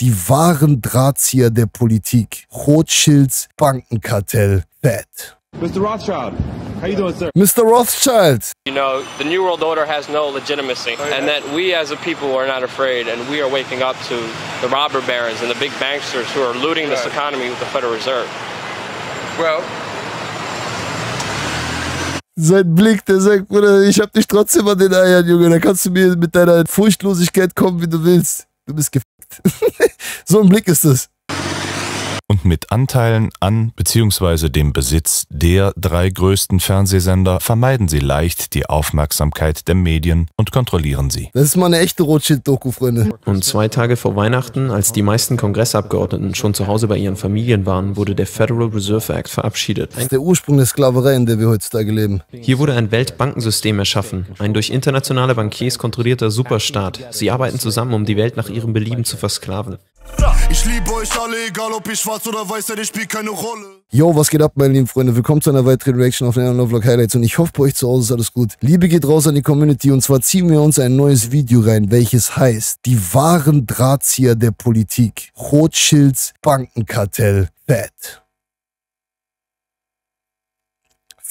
die wahren Drahtzieher der Politik. Rothschilds Bankenkartell. Fett. Mr. Rothschild, how you doing, sir? Mr. Rothschild. You know, the New World Order has no legitimacy, and that we as a people are not afraid, and we are waking up to the robber barons and the big banksters who are looting this economy with the Federal Reserve. Well, Sein Blick, der sagt, Bruder, ich hab dich trotzdem an den Eiern, Junge. Da kannst du mir mit deiner Furchtlosigkeit kommen, wie du willst. Du bist gefickt. so ein Blick ist es. Und mit Anteilen an bzw. dem Besitz der drei größten Fernsehsender vermeiden sie leicht die Aufmerksamkeit der Medien und kontrollieren sie. Das ist mal eine echte Rothschild-Doku, Freunde. Und zwei Tage vor Weihnachten, als die meisten Kongressabgeordneten schon zu Hause bei ihren Familien waren, wurde der Federal Reserve Act verabschiedet. Das ist der Ursprung der Sklaverei, in der wir heutzutage leben. Hier wurde ein Weltbankensystem erschaffen, ein durch internationale Bankiers kontrollierter Superstaat. Sie arbeiten zusammen, um die Welt nach ihrem Belieben zu versklaven. Ich liebe euch alle, egal ob ihr schwarz oder weiß seid, ich spielt keine Rolle. Yo, was geht ab, meine lieben Freunde? Willkommen zu einer weiteren Reaction auf den Vlog Highlights und ich hoffe, bei euch zu Hause ist alles gut. Liebe geht raus an die Community und zwar ziehen wir uns ein neues Video rein, welches heißt Die wahren Drahtzieher der Politik. Rothschilds Bankenkartell. Fett.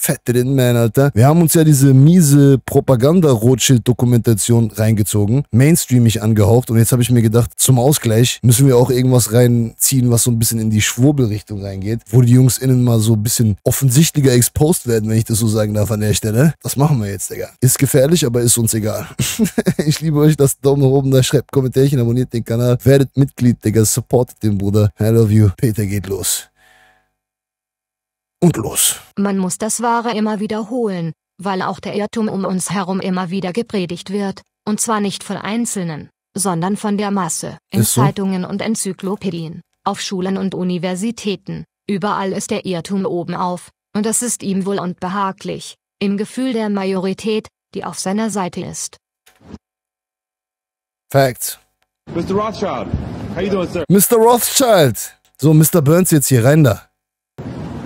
Fette den Man, Alter. Wir haben uns ja diese miese Propaganda-Rothschild-Dokumentation reingezogen, mainstreamig angehaucht und jetzt habe ich mir gedacht, zum Ausgleich müssen wir auch irgendwas reinziehen, was so ein bisschen in die Schwurbelrichtung reingeht, wo die Jungs innen mal so ein bisschen offensichtlicher exposed werden, wenn ich das so sagen darf an der Stelle. Das machen wir jetzt, Digga. Ist gefährlich, aber ist uns egal. ich liebe euch, lasst Daumen nach oben da, schreibt Kommentärchen, abonniert den Kanal, werdet Mitglied, Digga, supportet den Bruder. I love you. Peter geht los. Und los. Man muss das Wahre immer wiederholen, weil auch der Irrtum um uns herum immer wieder gepredigt wird, und zwar nicht von Einzelnen, sondern von der Masse, in so. Zeitungen und Enzyklopädien, auf Schulen und Universitäten, überall ist der Irrtum oben auf, und das ist ihm wohl und behaglich, im Gefühl der Majorität, die auf seiner Seite ist. Facts. Mr. Rothschild, how you doing, sir? Mr. Rothschild. So, Mr. Burns jetzt hier rein da.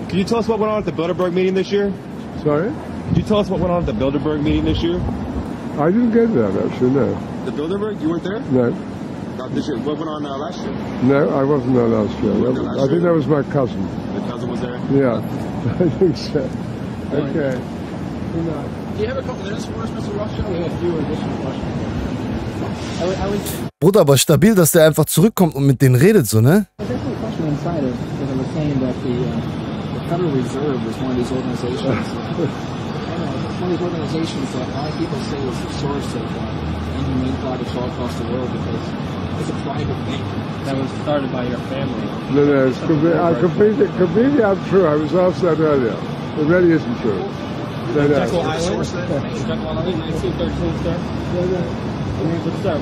Can you tell us what went on at the Bilderberg meeting this year? Sorry? Could you tell us what went on at the Bilderberg meeting this year? I didn't get that actually, no. The Bilderberg? You weren't there? No. Not this year. What went on uh, last year? No, I wasn't there last year. That- there last I think year? that was my cousin. The cousin was there? Yeah, I think so. Okay. Do you have a couple minutes for us, Mr. Rothschild? We have a few additional questions. I would, I would Bruder, aber stabil, dass der einfach zurückkommt und mit denen redet, so, ne? there's Federal Reserve is one of these organizations. Know, one of these organizations that a lot of people say is the source of uh, inhumane products all across the world because it's a private bank that was started by your family. No, no, it's completely, uh, completely, completely untrue. I was asked that earlier. It really isn't true. No, no. Jekyll Island. Jekyll Island, 1913, sir. I mean, but sir,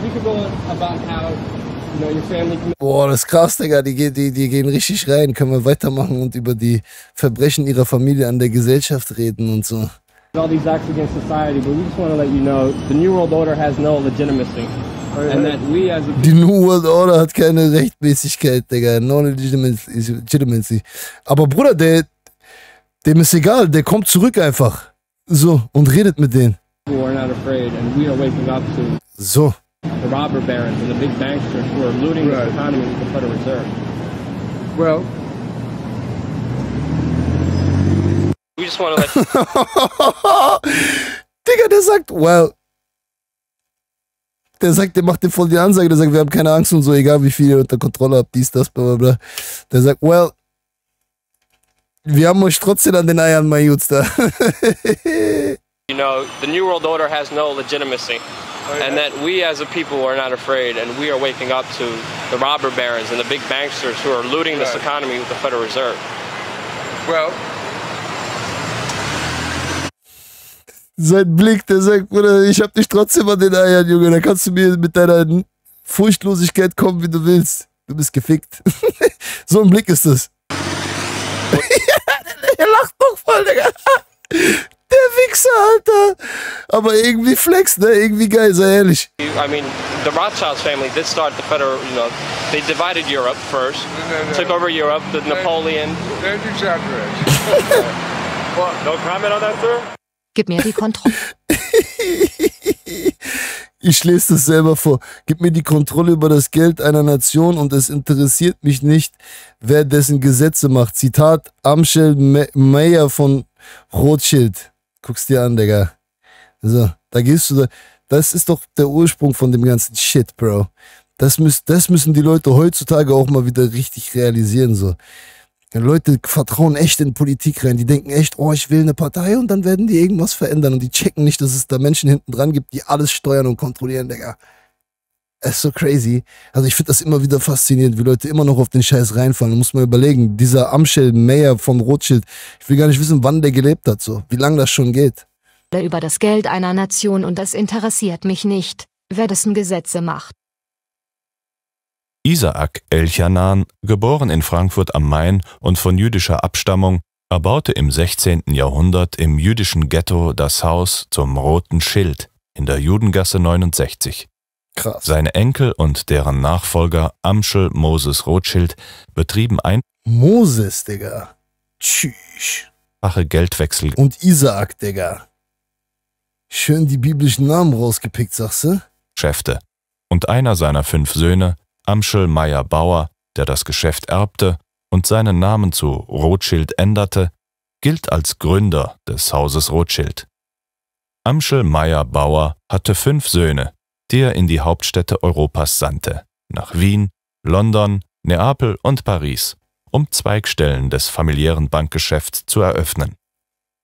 we could go on about how Boah, das ist krass, Digga. Die, die, die gehen richtig rein. Können wir weitermachen und über die Verbrechen ihrer Familie an der Gesellschaft reden und so. all these acts against society, but we just want to let you know the New World Order has no legitimacy, and that we as a Die New World Order hat keine Rechtmäßigkeit, Digga. No legitimacy. Aber Bruder, der, dem ist egal. Der kommt zurück einfach. So, und redet mit denen. So. The robber barons and the big banksters who are looting Right. this economy with the Federal Reserve. Well, We just want to let Digga, der sagt, well. Der sagt, der macht dir voll die Ansage, der sagt, wir haben keine Angst und so, egal wie viel ihr unter Kontrolle habt, dies, das, bla bla bla. Der sagt, well, wir haben euch trotzdem an den Eiern, mein Jutz da. you know, the New World Order has no legitimacy, and that we as a people are not afraid, and we are waking up to the robber barons and the big banksters who are looting this economy with the Federal Reserve. well, Sein Blick, der sagt, Bruder, ich hab dich trotzdem an den Eiern, Junge, da kannst du mir mit deiner Furchtlosigkeit kommen, wie du willst. Du bist gefickt. so ein Blick ist es. er lacht doch voll, Digga. Der Wichser, Alter. Aber irgendwie flex, ne? Irgendwie geil, sei ehrlich. I mean, the Rothschilds family did start the Federal, you know, they divided Europe first, no, no. took over Europe, the Napoleon. don't exaggerate. No comment on that, sir? Gib mir die Kontrolle. Ich lese das selber vor. Gib mir die Kontrolle über das Geld einer Nation und es interessiert mich nicht, wer dessen Gesetze macht. Zitat Amschel Me- Meyer von Rothschild. Guck's dir an, Digga. So, da gehst du da. Das ist doch der Ursprung von dem ganzen Shit, Bro. Das, müß, das müssen die Leute heutzutage auch mal wieder richtig realisieren, so. Ja, Leute vertrauen echt in Politik rein. Die denken echt, oh, ich will eine Partei und dann werden die irgendwas verändern. Und die checken nicht, dass es da Menschen hinten dran gibt, die alles steuern und kontrollieren, Digga. Es ist so crazy. Also ich finde das immer wieder faszinierend, wie Leute immer noch auf den Scheiß reinfallen. Da muss man überlegen, dieser Amschel Mayer von Rothschild, ich will gar nicht wissen, wann der gelebt hat, so. Wie lange das schon geht. über das Geld einer Nation und es interessiert mich nicht, wer dessen Gesetze macht. Isaak Elchanan, geboren in Frankfurt am Main und von jüdischer Abstammung, erbaute im 16. Jahrhundert im jüdischen Ghetto das Haus zum Roten Schild in der Judengasse 69. Krass. Seine Enkel und deren Nachfolger Amschel Moses Rothschild betrieben Moses, Digga. Tschüss. Geldwechsel Und Isaak, Digga. Schön die biblischen Namen rausgepickt, sagst du? Geschäfte. Und einer seiner fünf Söhne, Amschel Meyer Bauer, der das Geschäft erbte und seinen Namen zu Rothschild änderte, gilt als Gründer des Hauses Rothschild. Amschel Meyer Bauer hatte fünf Söhne, die er in die Hauptstädte Europas sandte, nach Wien, London, Neapel und Paris, um Zweigstellen des familiären Bankgeschäfts zu eröffnen.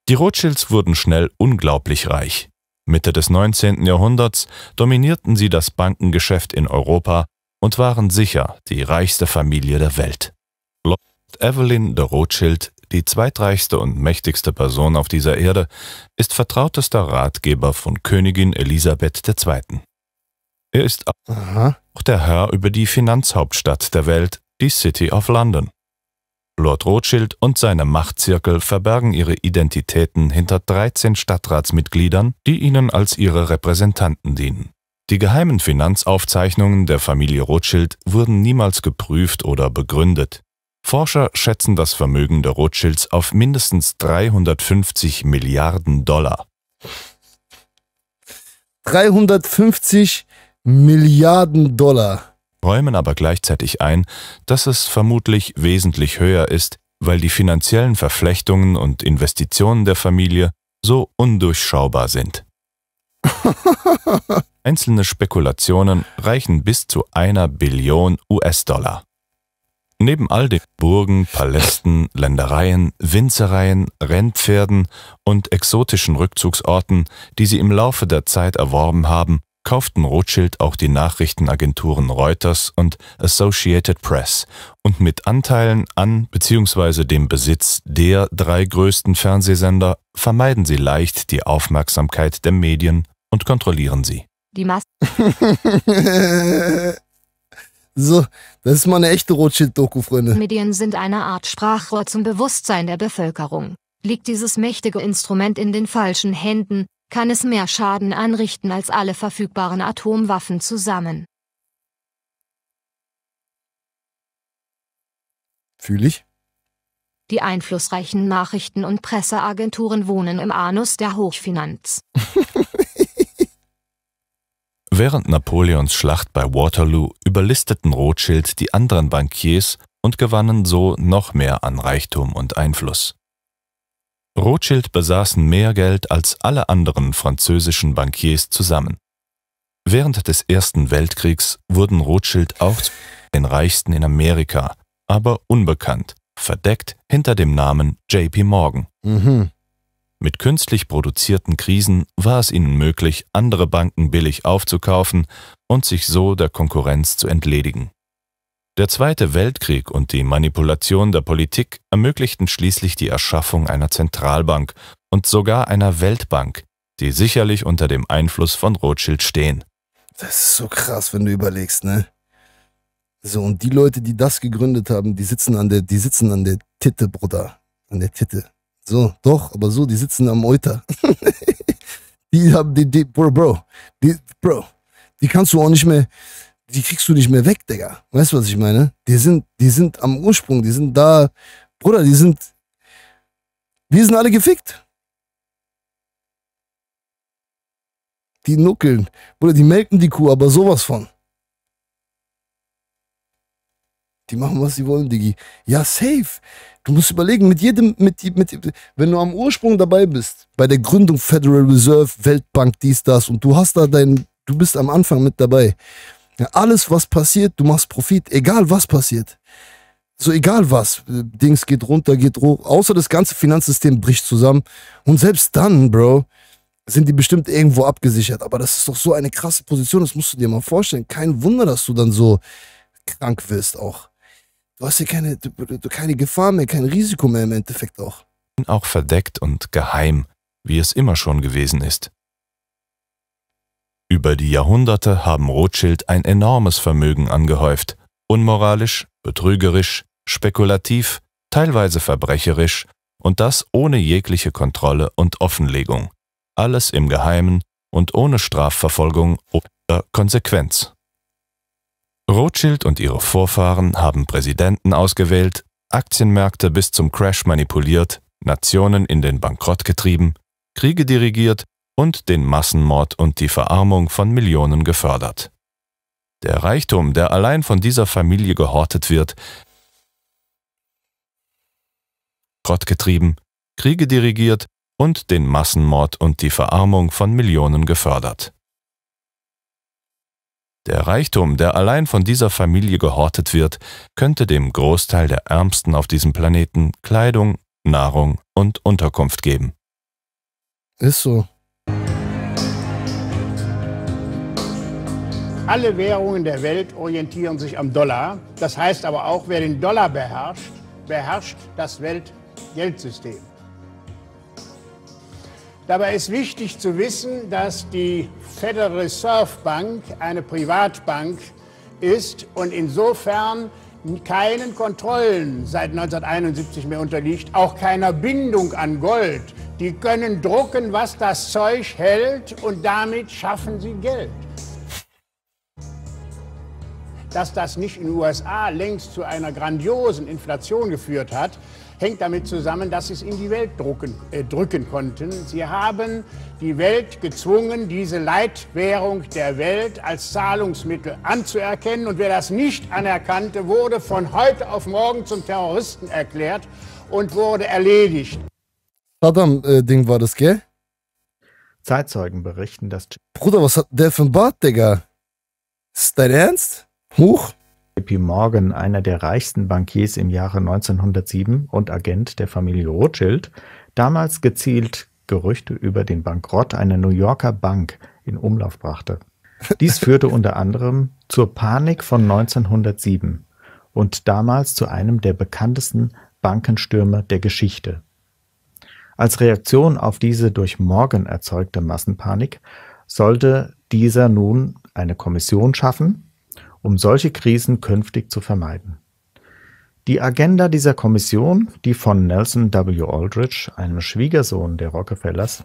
Die Rothschilds wurden schnell unglaublich reich. Mitte des 19. Jahrhunderts dominierten sie das Bankengeschäft in Europa und waren sicher die reichste Familie der Welt. Lord Evelyn de Rothschild, die zweitreichste und mächtigste Person auf dieser Erde, ist vertrautester Ratgeber von Königin Elisabeth II. Er ist Aha. auch der Herr über die Finanzhauptstadt der Welt, die City of London. Lord Rothschild und seine Machtzirkel verbergen ihre Identitäten hinter 13 Stadtratsmitgliedern, die ihnen als ihre Repräsentanten dienen. Die geheimen Finanzaufzeichnungen der Familie Rothschild wurden niemals geprüft oder begründet. Forscher schätzen das Vermögen der Rothschilds auf mindestens 350 Milliarden Dollar. 350 Milliarden Dollar. räumen aber gleichzeitig ein, dass es vermutlich wesentlich höher ist, weil die finanziellen Verflechtungen und Investitionen der Familie so undurchschaubar sind. Einzelne Spekulationen reichen bis zu einer Billion US-Dollar. Neben all den Burgen, Palästen, Ländereien, Winzereien, Rennpferden und exotischen Rückzugsorten, die sie im Laufe der Zeit erworben haben, kauften Rothschild auch die Nachrichtenagenturen Reuters und Associated Press und mit Anteilen an bzw. dem Besitz der drei größten Fernsehsender vermeiden sie leicht die Aufmerksamkeit der Medien und kontrollieren sie. Die Massen so, das ist mal eine echte Rothschild-Doku, Freunde. Medien sind eine Art Sprachrohr zum Bewusstsein der Bevölkerung. Liegt dieses mächtige Instrument in den falschen Händen, kann es mehr Schaden anrichten als alle verfügbaren Atomwaffen zusammen. Fühl ich? Die einflussreichen Nachrichten- und Presseagenturen wohnen im Anus der Hochfinanz. Während Napoleons Schlacht bei Waterloo überlisteten Rothschild die anderen Bankiers und gewannen so noch mehr an Reichtum und Einfluss. Rothschild besaßen mehr Geld als alle anderen französischen Bankiers zusammen. Während des Ersten Weltkriegs wurden Rothschild auch zu den reichsten in Amerika, aber unbekannt, verdeckt hinter dem Namen JP Morgan. Mhm. Mit künstlich produzierten Krisen war es ihnen möglich, andere Banken billig aufzukaufen und sich so der Konkurrenz zu entledigen. Der Zweite Weltkrieg und die Manipulation der Politik ermöglichten schließlich die Erschaffung einer Zentralbank und sogar einer Weltbank, die sicherlich unter dem Einfluss von Rothschild stehen. Das ist so krass, wenn du überlegst, ne? So, und die Leute, die das gegründet haben, die sitzen an der, die sitzen an der Titte, Bruder. An der Titte. So, doch, aber so, die sitzen am Euter. die haben, die, die, Bro, Bro, die, Bro, die kannst du auch nicht mehr, die kriegst du nicht mehr weg, Digga. Weißt du, was ich meine? Die sind, die sind am Ursprung, die sind da, Bruder, die sind, wir sind alle gefickt. Die nuckeln. Oder die melken die Kuh, aber sowas von. Die machen, was sie wollen, Diggi. Ja, safe. Du musst überlegen, mit jedem, mit, mit, wenn du am Ursprung dabei bist, bei der Gründung Federal Reserve, Weltbank, dies, das, und du hast da dein, du bist am Anfang mit dabei. Ja, alles, was passiert, du machst Profit, egal was passiert. So egal was, Dings geht runter, geht hoch, außer das ganze Finanzsystem bricht zusammen. Und selbst dann, Bro, sind die bestimmt irgendwo abgesichert. Aber das ist doch so eine krasse Position, das musst du dir mal vorstellen. Kein Wunder, dass du dann so krank wirst auch. Du hast ja keine, keine Gefahr mehr, kein Risiko mehr im Endeffekt auch. Auch verdeckt und geheim, wie es immer schon gewesen ist. Über die Jahrhunderte haben Rothschild ein enormes Vermögen angehäuft, unmoralisch, betrügerisch, spekulativ, teilweise verbrecherisch und das ohne jegliche Kontrolle und Offenlegung, alles im Geheimen und ohne Strafverfolgung oder Konsequenz. Rothschild und ihre Vorfahren haben Präsidenten ausgewählt, Aktienmärkte bis zum Crash manipuliert, Nationen in den Bankrott getrieben, Kriege dirigiert und den Massenmord und die Verarmung von Millionen gefördert. Der Reichtum, der allein von dieser Familie gehortet wird, Bankrott getrieben, Kriege dirigiert und den Massenmord und die Verarmung von Millionen gefördert. Der Reichtum, der allein von dieser Familie gehortet wird, könnte dem Großteil der Ärmsten auf diesem Planeten Kleidung, Nahrung und Unterkunft geben. Ist so. Alle Währungen der Welt orientieren sich am Dollar. Das heißt aber auch, wer den Dollar beherrscht, beherrscht das Weltgeldsystem. Dabei ist wichtig zu wissen, dass die Federal Reserve Bank eine Privatbank ist und insofern keinen Kontrollen seit 1971 mehr unterliegt, auch keiner Bindung an Gold. Die können drucken, was das Zeug hält und damit schaffen sie Geld. Dass das nicht in den USA längst zu einer grandiosen Inflation geführt hat, hängt damit zusammen, dass sie es in die Welt drucken, äh, drücken konnten. Sie haben die Welt gezwungen, diese Leitwährung der Welt als Zahlungsmittel anzuerkennen. Und wer das nicht anerkannte, wurde von heute auf morgen zum Terroristen erklärt und wurde erledigt. Saddam-Ding war das, gell? Zeitzeugen berichten, dass... Bruder, was hat der für ein Bart, Digga? Ist dein Ernst? Huch. JP Morgan, einer der reichsten Bankiers im Jahre 1907 und Agent der Familie Rothschild, damals gezielt Gerüchte über den Bankrott einer New Yorker Bank in Umlauf brachte. Dies führte unter anderem zur Panik von 1907 und damals zu einem der bekanntesten Bankenstürme der Geschichte. Als Reaktion auf diese durch Morgan erzeugte Massenpanik sollte dieser nun eine Kommission schaffen, um solche Krisen künftig zu vermeiden. Die Agenda dieser Kommission, die von Nelson W. Aldrich, einem Schwiegersohn der Rockefellers,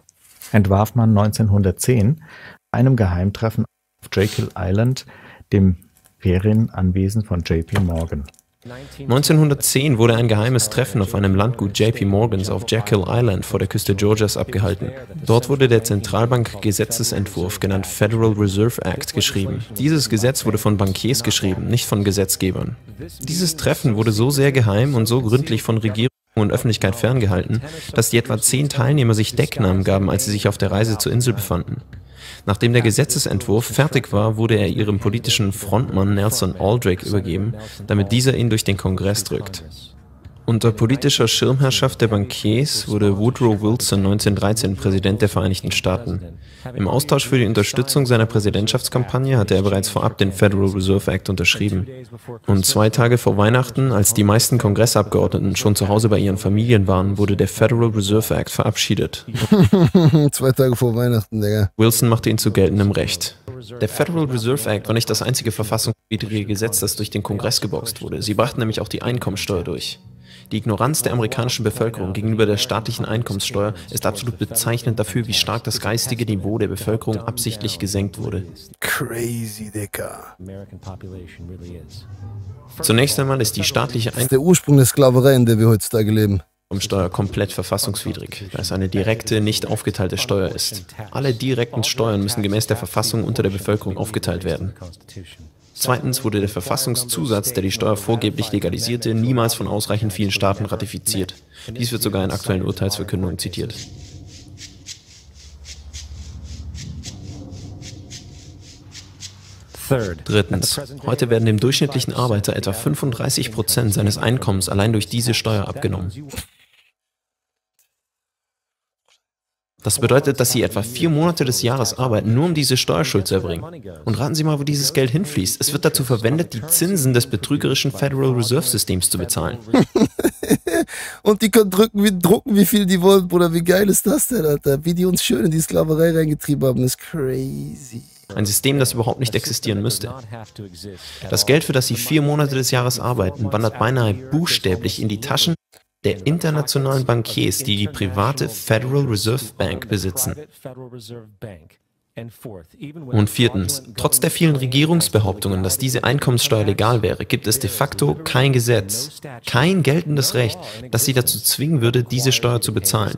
entwarf man 1910 bei einem Geheimtreffen auf Jekyll Island, dem Ferienanwesen von JP Morgan. 1910 wurde ein geheimes Treffen auf einem Landgut JP Morgans auf Jekyll Island vor der Küste Georgias abgehalten. Dort wurde der Zentralbank-Gesetzesentwurf, genannt Federal Reserve Act, geschrieben. Dieses Gesetz wurde von Bankiers geschrieben, nicht von Gesetzgebern. Dieses Treffen wurde so sehr geheim und so gründlich von Regierungen und Öffentlichkeit ferngehalten, dass die etwa zehn Teilnehmer sich Decknamen gaben, als sie sich auf der Reise zur Insel befanden. Nachdem der Gesetzesentwurf fertig war, wurde er ihrem politischen Frontmann Nelson Aldrich übergeben, damit dieser ihn durch den Kongress drückt. Unter politischer Schirmherrschaft der Bankiers wurde Woodrow Wilson 1913 Präsident der Vereinigten Staaten. Im Austausch für die Unterstützung seiner Präsidentschaftskampagne hatte er bereits vorab den Federal Reserve Act unterschrieben. Und zwei Tage vor Weihnachten, als die meisten Kongressabgeordneten schon zu Hause bei ihren Familien waren, wurde der Federal Reserve Act verabschiedet. zwei Tage vor Weihnachten, Digga. Wilson machte ihn zu geltendem Recht. Der Federal Reserve Act war nicht das einzige verfassungswidrige Gesetz, das durch den Kongress geboxt wurde. Sie brachten nämlich auch die Einkommensteuer durch. Die Ignoranz der amerikanischen Bevölkerung gegenüber der staatlichen Einkommenssteuer ist absolut bezeichnend dafür, wie stark das geistige Niveau der Bevölkerung absichtlich gesenkt wurde. Crazy, Dicker. Zunächst einmal ist die staatliche Einkommenssteuer der Ursprung der Sklaverei, in der wir heutzutage leben. Steuer komplett verfassungswidrig, da es eine direkte, nicht aufgeteilte Steuer ist. Alle direkten Steuern müssen gemäß der Verfassung unter der Bevölkerung aufgeteilt werden. Zweitens wurde der Verfassungszusatz, der die Steuer vorgeblich legalisierte, niemals von ausreichend vielen Staaten ratifiziert. Dies wird sogar in aktuellen Urteilsverkündungen zitiert. Drittens. Heute werden dem durchschnittlichen Arbeiter etwa 35 Prozent seines Einkommens allein durch diese Steuer abgenommen. Das bedeutet, dass Sie etwa vier Monate des Jahres arbeiten, nur um diese Steuerschuld zu erbringen. Und raten Sie mal, wo dieses Geld hinfließt. Es wird dazu verwendet, die Zinsen des betrügerischen Federal Reserve Systems zu bezahlen. Und die können drücken, wie, drucken, wie viel die wollen, Bruder. Wie geil ist das denn, Alter? Wie die uns schön in die Sklaverei reingetrieben haben, ist crazy. Ein System, das überhaupt nicht existieren müsste. Das Geld, für das Sie vier Monate des Jahres arbeiten, wandert beinahe buchstäblich in die Taschen der internationalen Bankiers, die die private Federal Reserve Bank besitzen. Und viertens, trotz der vielen Regierungsbehauptungen, dass diese Einkommenssteuer legal wäre, gibt es de facto kein Gesetz, kein geltendes Recht, das sie dazu zwingen würde, diese Steuer zu bezahlen.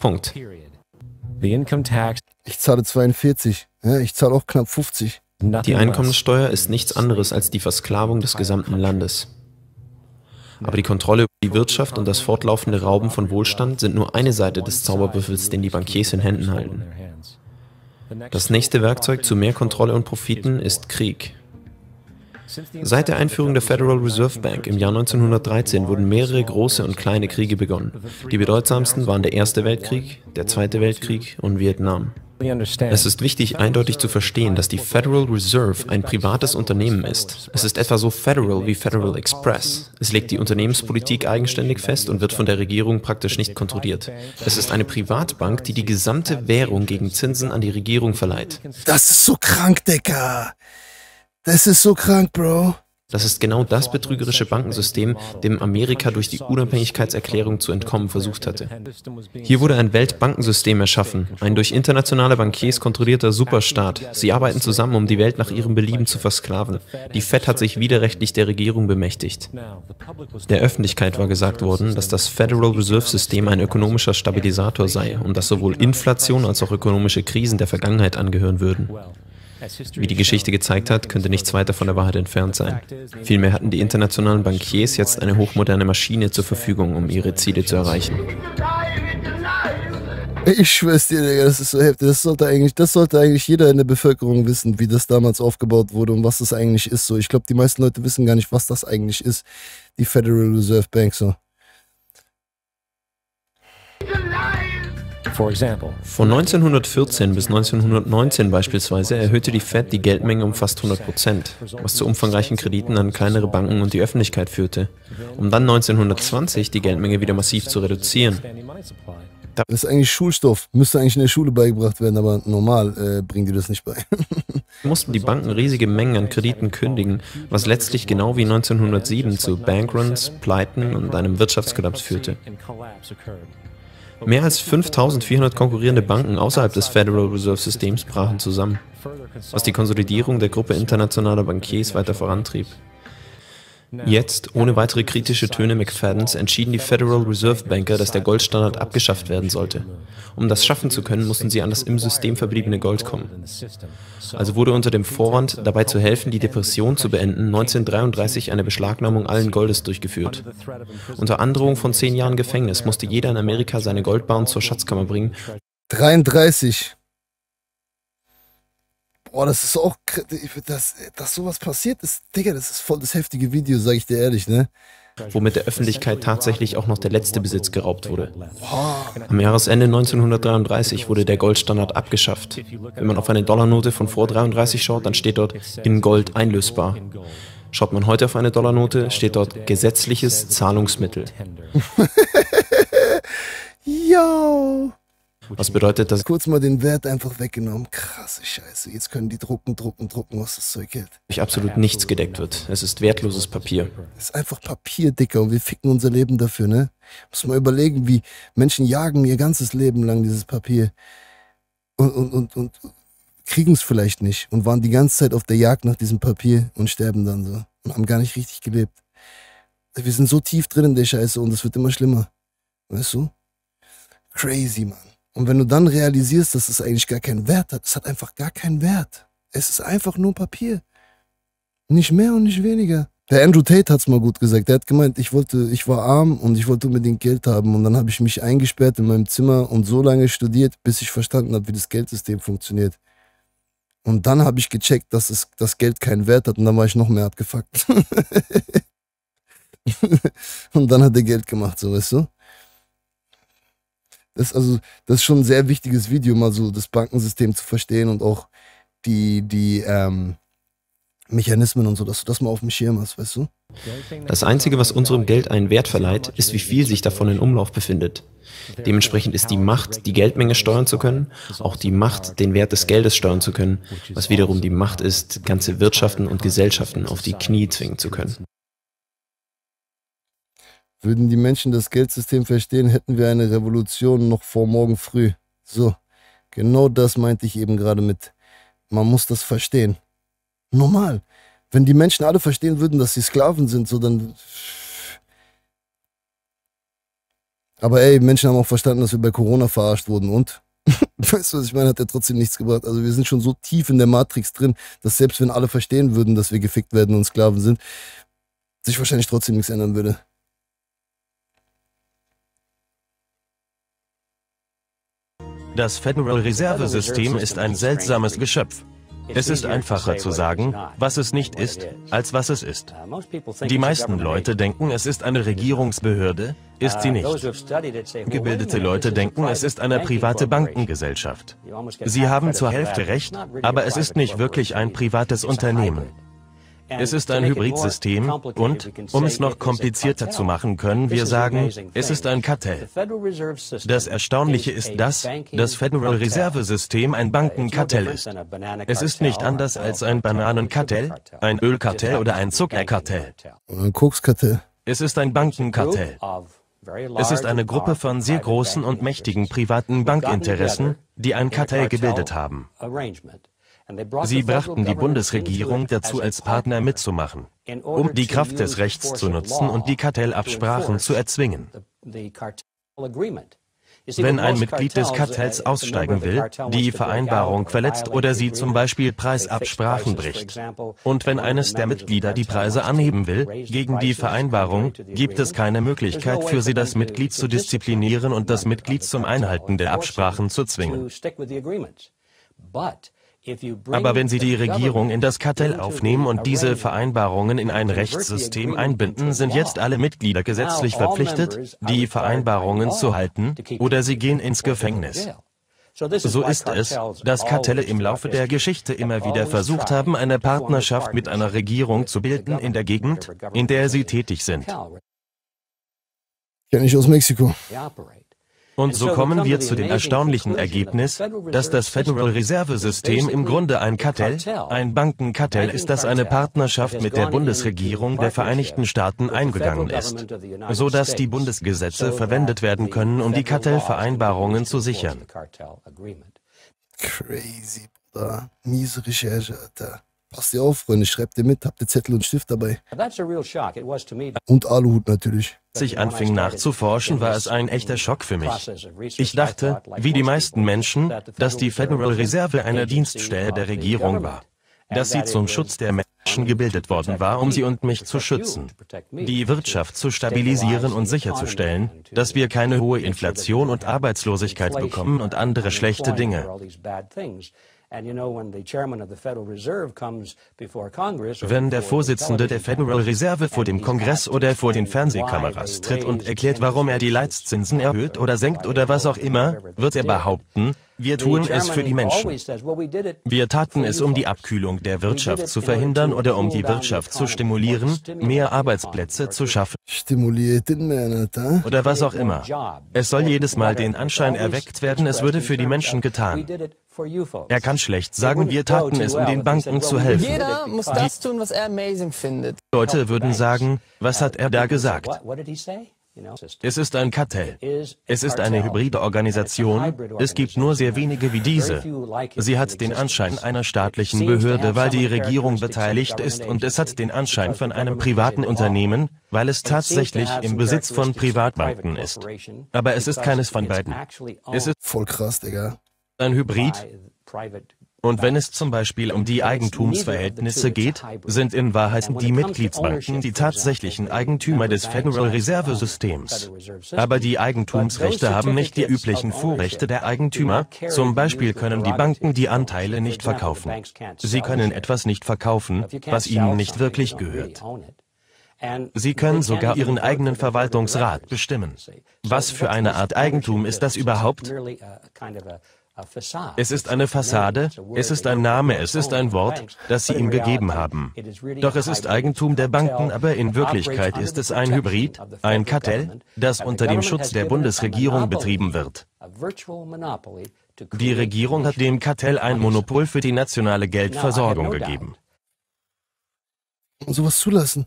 Punkt. Ich zahle 42, ja, ich zahle auch knapp 50. Die Einkommenssteuer ist nichts anderes als die Versklavung des gesamten Landes. Aber die Kontrolle über die Wirtschaft und das fortlaufende Rauben von Wohlstand sind nur eine Seite des Zauberwürfels, den die Bankiers in Händen halten. Das nächste Werkzeug zu mehr Kontrolle und Profiten ist Krieg. Seit der Einführung der Federal Reserve Bank im Jahr 1913 wurden mehrere große und kleine Kriege begonnen. Die bedeutsamsten waren der Erste Weltkrieg, der Zweite Weltkrieg und Vietnam. Es ist wichtig, eindeutig zu verstehen, dass die Federal Reserve ein privates Unternehmen ist. Es ist etwa so federal wie Federal Express. Es legt die Unternehmenspolitik eigenständig fest und wird von der Regierung praktisch nicht kontrolliert. Es ist eine Privatbank, die die gesamte Währung gegen Zinsen an die Regierung verleiht. Das ist so krank, Dicker. Das ist so krank, Bro. Das ist genau das betrügerische Bankensystem, dem Amerika durch die Unabhängigkeitserklärung zu entkommen versucht hatte. Hier wurde ein Weltbankensystem erschaffen, ein durch internationale Bankiers kontrollierter Superstaat. Sie arbeiten zusammen, um die Welt nach ihrem Belieben zu versklaven. Die Fed hat sich widerrechtlich der Regierung bemächtigt. Der Öffentlichkeit war gesagt worden, dass das Federal Reserve System ein ökonomischer Stabilisator sei und dass sowohl Inflation als auch ökonomische Krisen der Vergangenheit angehören würden. Wie die Geschichte gezeigt hat, könnte nichts weiter von der Wahrheit entfernt sein. Vielmehr hatten die internationalen Bankiers jetzt eine hochmoderne Maschine zur Verfügung, um ihre Ziele zu erreichen. Ich schwör's dir, Digga, das ist so heftig. Das sollte eigentlich, das sollte eigentlich jeder in der Bevölkerung wissen, wie das damals aufgebaut wurde und was das eigentlich ist. So, ich glaube, die meisten Leute wissen gar nicht, was das eigentlich ist, die Federal Reserve Bank so. Von 1914 bis 1919 beispielsweise erhöhte die Fed die Geldmenge um fast 100 Prozent, was zu umfangreichen Krediten an kleinere Banken und die Öffentlichkeit führte, um dann 1920 die Geldmenge wieder massiv zu reduzieren. Das ist eigentlich Schulstoff, müsste eigentlich in der Schule beigebracht werden, aber normal äh, bringen die das nicht bei. mussten die Banken riesige Mengen an Krediten kündigen, was letztlich genau wie 1907 zu Bankruns, Pleiten und einem Wirtschaftskollaps führte. Mehr als 5400 konkurrierende Banken außerhalb des Federal Reserve Systems brachen zusammen, was die Konsolidierung der Gruppe internationaler Bankiers weiter vorantrieb. Jetzt, ohne weitere kritische Töne McFaddens, entschieden die Federal Reserve Banker, dass der Goldstandard abgeschafft werden sollte. Um das schaffen zu können, mussten sie an das im System verbliebene Gold kommen. Also wurde unter dem Vorwand, dabei zu helfen, die Depression zu beenden, 1933 eine Beschlagnahmung allen Goldes durchgeführt. Unter Androhung von zehn Jahren Gefängnis musste jeder in Amerika seine Goldbarren zur Schatzkammer bringen. 33. Boah, das ist auch, dass, dass sowas passiert ist, Digga, das ist voll das heftige Video, sag ich dir ehrlich, ne? Womit der Öffentlichkeit tatsächlich auch noch der letzte Besitz geraubt wurde. Am Jahresende 1933 wurde der Goldstandard abgeschafft. Wenn man auf eine Dollarnote von vor 33 schaut, dann steht dort in Gold einlösbar. Schaut man heute auf eine Dollarnote, steht dort gesetzliches Zahlungsmittel. Yo! Was bedeutet das? Kurz mal den Wert einfach weggenommen. Krasse Scheiße. Jetzt können die drucken, drucken, drucken, was das Zeug hält. Durch absolut nichts gedeckt wird. Es ist wertloses Papier. Es ist einfach Papier, Dicker, und wir ficken unser Leben dafür, ne? Muss mal überlegen, wie Menschen jagen ihr ganzes Leben lang dieses Papier. Und, und, und, und kriegen es vielleicht nicht und waren die ganze Zeit auf der Jagd nach diesem Papier und sterben dann so. Und haben gar nicht richtig gelebt. Wir sind so tief drin in der Scheiße und es wird immer schlimmer. Weißt du? Crazy, Mann. Und wenn du dann realisierst, dass es eigentlich gar keinen Wert hat, es hat einfach gar keinen Wert. Es ist einfach nur Papier. Nicht mehr und nicht weniger. Der Andrew Tate hat's mal gut gesagt. Der hat gemeint, ich wollte, ich war arm und ich wollte unbedingt Geld haben. Und dann habe ich mich eingesperrt in meinem Zimmer und so lange studiert, bis ich verstanden habe, wie das Geldsystem funktioniert. Und dann habe ich gecheckt, dass es, das Geld keinen Wert hat und dann war ich noch mehr abgefuckt. und dann hat er Geld gemacht, so weißt du? Das, also, das ist schon ein sehr wichtiges Video, mal so das Bankensystem zu verstehen und auch die, die ähm, Mechanismen und so, dass du das mal auf dem Schirm hast, weißt du? Das Einzige, was unserem Geld einen Wert verleiht, ist, wie viel sich davon in Umlauf befindet. Dementsprechend ist die Macht, die Geldmenge steuern zu können, auch die Macht, den Wert des Geldes steuern zu können, was wiederum die Macht ist, ganze Wirtschaften und Gesellschaften auf die Knie zwingen zu können. Würden die Menschen das Geldsystem verstehen, hätten wir eine Revolution noch vor morgen früh. So, genau das meinte ich eben gerade mit. Man muss das verstehen. Normal. Wenn die Menschen alle verstehen würden, dass sie Sklaven sind, so dann. Aber ey, Menschen haben auch verstanden, dass wir bei Corona verarscht wurden und? weißt du, was ich meine? Hat ja trotzdem nichts gebracht. Also wir sind schon so tief in der Matrix drin, dass selbst wenn alle verstehen würden, dass wir gefickt werden und Sklaven sind, sich wahrscheinlich trotzdem nichts ändern würde. Das Federal Reserve System ist ein seltsames Geschöpf. Es ist einfacher zu sagen, was es nicht ist, als was es ist. Die meisten Leute denken, es ist eine Regierungsbehörde, ist sie nicht. Gebildete Leute denken, es ist eine private Bankengesellschaft. Sie haben zur Hälfte recht, aber es ist nicht wirklich ein privates Unternehmen. Es ist ein Hybridsystem und, um es noch komplizierter zu machen, können wir sagen, es ist ein Kartell. Das Erstaunliche ist das, das Federal Reserve System ein Bankenkartell ist. Es ist nicht anders als ein Bananenkartell, ein Ölkartell oder ein Zuckerkartell. Ein Kokskartell. Es ist ein Bankenkartell. Es ist eine Gruppe von sehr großen und mächtigen privaten Bankinteressen, die ein Kartell gebildet haben. Sie brachten die Bundesregierung dazu, als Partner mitzumachen, um die Kraft des Rechts zu nutzen und die Kartellabsprachen zu erzwingen. Wenn ein Mitglied des Kartells aussteigen will, die Vereinbarung verletzt oder sie zum Beispiel Preisabsprachen bricht, und wenn eines der Mitglieder die Preise anheben will, gegen die Vereinbarung, gibt es keine Möglichkeit für sie, das Mitglied zu disziplinieren und das Mitglied zum Einhalten der Absprachen zu zwingen. Aber wenn Sie die Regierung in das Kartell aufnehmen und diese Vereinbarungen in ein Rechtssystem einbinden, sind jetzt alle Mitglieder gesetzlich verpflichtet, die Vereinbarungen zu halten, oder sie gehen ins Gefängnis. So ist es, dass Kartelle im Laufe der Geschichte immer wieder versucht haben, eine Partnerschaft mit einer Regierung zu bilden in der Gegend, in der sie tätig sind. Kenne ich aus Mexiko. Und so kommen wir zu dem erstaunlichen Ergebnis, dass das Federal Reserve System im Grunde ein Kartell, ein Bankenkartell ist, das eine Partnerschaft mit der Bundesregierung der Vereinigten Staaten eingegangen ist, so dass die Bundesgesetze verwendet werden können, um die Kartellvereinbarungen zu sichern. Crazy, Bruder. Miese Recherche, Alter. Passt dir auf, Freunde, schreibt dir mit, habt ihr Zettel und Stift dabei. Und Aluhut natürlich. Als ich anfing nachzuforschen, war es ein echter Schock für mich. Ich dachte, wie die meisten Menschen, dass die Federal Reserve eine Dienststelle der Regierung war. Dass sie zum Schutz der Menschen gebildet worden war, um sie und mich zu schützen. Die Wirtschaft zu stabilisieren und sicherzustellen, dass wir keine hohe Inflation und Arbeitslosigkeit bekommen und andere schlechte Dinge. Wenn der Vorsitzende der Federal Reserve vor dem Kongress oder vor den Fernsehkameras tritt und erklärt, warum er die Leitzinsen erhöht oder senkt oder was auch immer, wird er behaupten, wir tun es für die Menschen. Wir taten es, um die Abkühlung der Wirtschaft zu verhindern oder um die Wirtschaft zu stimulieren, mehr Arbeitsplätze zu schaffen. Oder was auch immer. Es soll jedes Mal den Anschein erweckt werden, es würde für die Menschen getan. Er kann schlecht sagen, wir taten es, um den Banken zu helfen. Jeder muss das tun, was er amazing findet. Leute würden sagen, was hat er da gesagt? Es ist ein Kartell. Es ist eine hybride Organisation. Es gibt nur sehr wenige wie diese. Sie hat den Anschein einer staatlichen Behörde, weil die Regierung beteiligt ist und es hat den Anschein von einem privaten Unternehmen, weil es tatsächlich im Besitz von Privatbanken ist. Aber es ist keines von beiden. Es ist voll krass, Digga. Ein Hybrid. Und wenn es zum Beispiel um die Eigentumsverhältnisse geht, sind in Wahrheit die Mitgliedsbanken die tatsächlichen Eigentümer des Federal Reserve Systems. Aber die Eigentumsrechte haben nicht die üblichen Vorrechte der Eigentümer. Zum Beispiel können die Banken die Anteile nicht verkaufen. Sie können etwas nicht verkaufen, was ihnen nicht wirklich gehört. Sie können sogar Ihren eigenen Verwaltungsrat bestimmen. Was für eine Art Eigentum ist das überhaupt? Es ist eine Fassade, es ist ein Name, es ist ein Wort, das Sie ihm gegeben haben. Doch es ist Eigentum der Banken, aber in Wirklichkeit ist es ein Hybrid, ein Kartell, das unter dem Schutz der Bundesregierung betrieben wird. Die Regierung hat dem Kartell ein Monopol für die nationale Geldversorgung gegeben. Und sowas zulassen.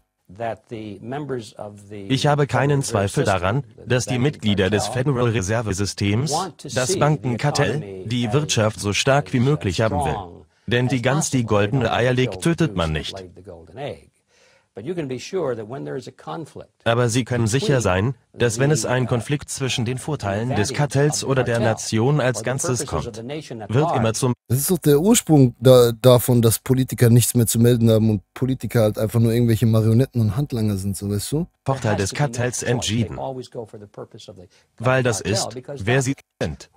Ich habe keinen Zweifel daran, dass die Mitglieder des Federal Reserve Systems, das Bankenkartell, die Wirtschaft so stark wie möglich haben will. Denn die Gans, die goldene Eier legt, tötet man nicht. Aber Sie können sicher sein, dass wenn es einen Konflikt zwischen den Vorteilen des Kartells oder der Nation als Ganzes kommt, wird immer zum... Das ist doch der Ursprung da, davon, dass Politiker nichts mehr zu melden haben und Politiker halt einfach nur irgendwelche Marionetten und Handlanger sind, so weißt du? Vorteil des Kartells entschieden. Weil das ist, wer sie sind.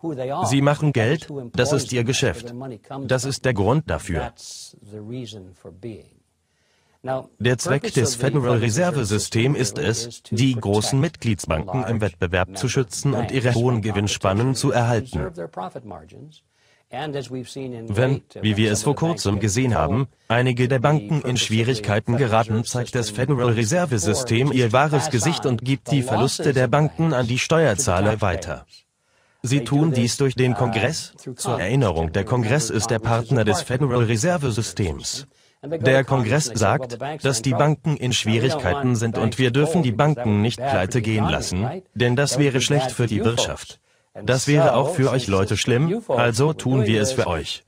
Sie machen Geld, das ist ihr Geschäft. Das ist der Grund dafür. Der Zweck des Federal Reserve System ist es, die großen Mitgliedsbanken im Wettbewerb zu schützen und ihre hohen Gewinnspannen zu erhalten. Wenn, wie wir es vor kurzem gesehen haben, einige der Banken in Schwierigkeiten geraten, zeigt das Federal Reserve System ihr wahres Gesicht und gibt die Verluste der Banken an die Steuerzahler weiter. Sie tun dies durch den Kongress. Zur Erinnerung, der Kongress ist der Partner des Federal Reserve Systems. Der Kongress sagt, dass die Banken in Schwierigkeiten sind und wir dürfen die Banken nicht pleite gehen lassen, denn das wäre schlecht für die Wirtschaft. Das wäre auch für euch Leute schlimm, also tun wir es für euch.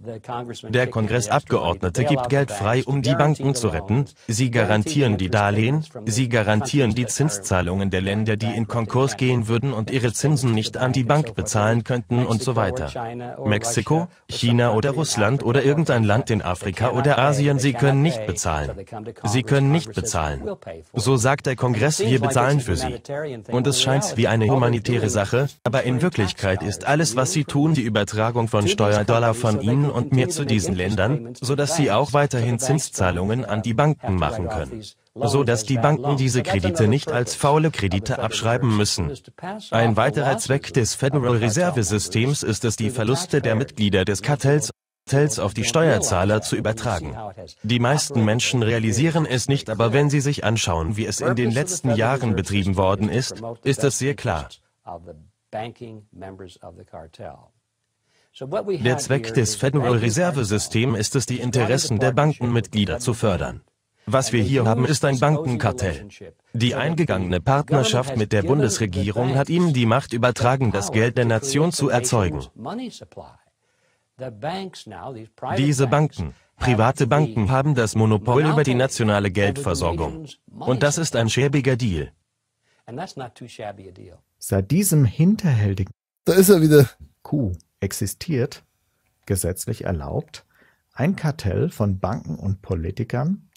Der Kongressabgeordnete gibt Geld frei, um die Banken zu retten. Sie garantieren die Darlehen, sie garantieren die Zinszahlungen der Länder, die in Konkurs gehen würden und ihre Zinsen nicht an die Bank bezahlen könnten und so weiter. Mexiko, China oder Russland oder irgendein Land in Afrika oder Asien, sie können nicht bezahlen. Sie können nicht bezahlen. So sagt der Kongress, wir bezahlen für sie. Und es scheint wie eine humanitäre Sache, aber in Wirklichkeit Wirklichkeit ist alles, was sie tun, die Übertragung von Steuerdollar von ihnen und mir zu diesen Ländern, sodass sie auch weiterhin Zinszahlungen an die Banken machen können so dass die Banken diese Kredite nicht als faule Kredite abschreiben müssen. Ein weiterer Zweck des Federal Reserve Systems ist es, die Verluste der Mitglieder des Kartells auf die Steuerzahler zu übertragen. Die meisten Menschen realisieren es nicht, aber wenn sie sich anschauen, wie es in den letzten Jahren betrieben worden ist, ist es sehr klar. Der Zweck des Federal Reserve System ist es, die Interessen der Bankenmitglieder zu fördern. Was wir hier haben, ist ein Bankenkartell. Die eingegangene Partnerschaft mit der Bundesregierung hat ihnen die Macht übertragen, das Geld der Nation zu erzeugen. Diese Banken, private Banken, haben das Monopol über die nationale Geldversorgung. Und das ist ein schäbiger Deal. Seit diesem hinterhältigen da ist er wieder. Coup existiert, gesetzlich erlaubt, ein Kartell von Banken und Politikern,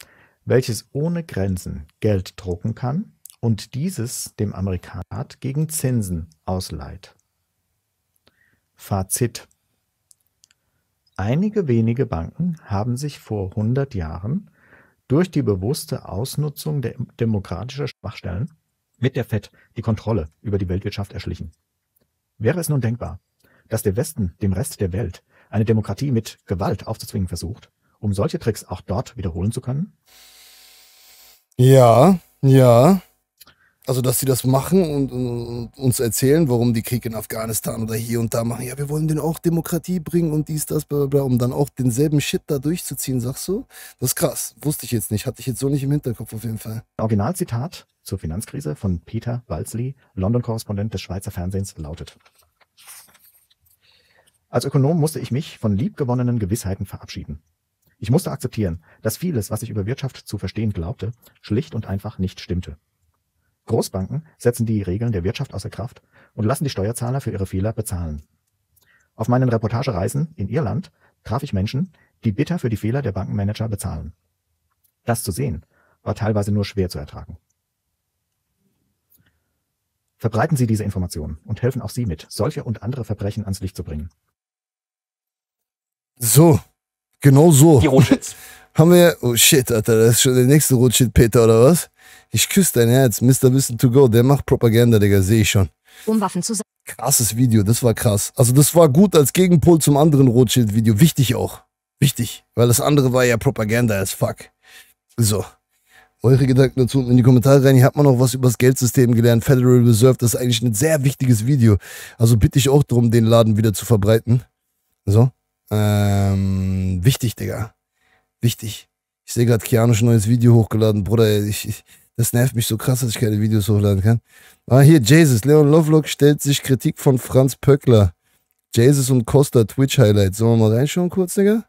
welches ohne Grenzen Geld drucken kann und dieses dem Amerikaner gegen Zinsen ausleiht. Fazit Einige wenige Banken haben sich vor 100 Jahren durch die bewusste Ausnutzung der demokratischer Schwachstellen mit der FED die Kontrolle über die Weltwirtschaft erschlichen. Wäre es nun denkbar, dass der Westen dem Rest der Welt eine Demokratie mit Gewalt aufzuzwingen versucht, um solche Tricks auch dort wiederholen zu können? Ja, ja. Also, dass sie das machen und, und, uns erzählen, warum die Krieg in Afghanistan oder hier und da machen. Ja, wir wollen denen auch Demokratie bringen und dies, das, bla, bla, bla, um dann auch denselben Shit da durchzuziehen, sagst du? Das ist krass. Wusste ich jetzt nicht. Hatte ich jetzt so nicht im Hinterkopf auf jeden Fall. Originalzitat zur Finanzkrise von Peter Walzli, London-Korrespondent des Schweizer Fernsehens, lautet. Als Ökonom musste ich mich von liebgewonnenen Gewissheiten verabschieden. Ich musste akzeptieren, dass vieles, was ich über Wirtschaft zu verstehen glaubte, schlicht und einfach nicht stimmte. Großbanken setzen die Regeln der Wirtschaft außer Kraft und lassen die Steuerzahler für ihre Fehler bezahlen. Auf meinen Reportagereisen in Irland traf ich Menschen, die bitter für die Fehler der Bankenmanager bezahlen. Das zu sehen, war teilweise nur schwer zu ertragen. Verbreiten Sie diese Informationen und helfen auch Sie mit, solche und andere Verbrechen ans Licht zu bringen. So, genau so. Die Rothschilds. Haben wir, oh shit, Alter, das ist schon der nächste Rothschild Peter, oder was? Ich küsse dein Herz, Mr. Wissen to go, der macht Propaganda, Digga, sehe ich schon. Um Waffen zu Krasses Video, das war krass. Also das war gut als Gegenpol zum anderen Rothschild-Video. Wichtig auch. Wichtig. Weil das andere war ja Propaganda as fuck. So. Eure Gedanken dazu in die Kommentare rein. Hier hat man noch was über das Geldsystem gelernt. Federal Reserve, das ist eigentlich ein sehr wichtiges Video. Also bitte ich auch darum, den Laden wieder zu verbreiten. So. Ähm, wichtig, Digga. Wichtig. Ich sehe gerade Keanusch neues Video hochgeladen. Bruder, ich, ich, das nervt mich so krass, dass ich keine Videos hochladen kann. Ah, hier, Jesus. Leon Lovelock stellt sich Kritik von Franz Pöckler. Jesus und Costa Twitch Highlights. Sollen wir mal reinschauen kurz, Digga?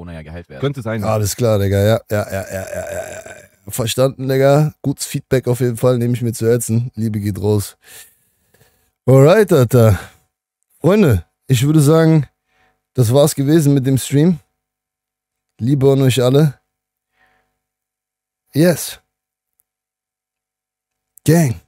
Ohne ja geheilt werden. Könnte sein. Alles klar, Digga. Ja, ja, ja, ja, ja, ja. ja. Verstanden, Digga. Gutes Feedback auf jeden Fall. Nehme ich mir zu Herzen. Liebe geht raus. Alright, Alter. Freunde, ich würde sagen, das war's gewesen mit dem Stream. Liebe an euch alle. Yes. Gang.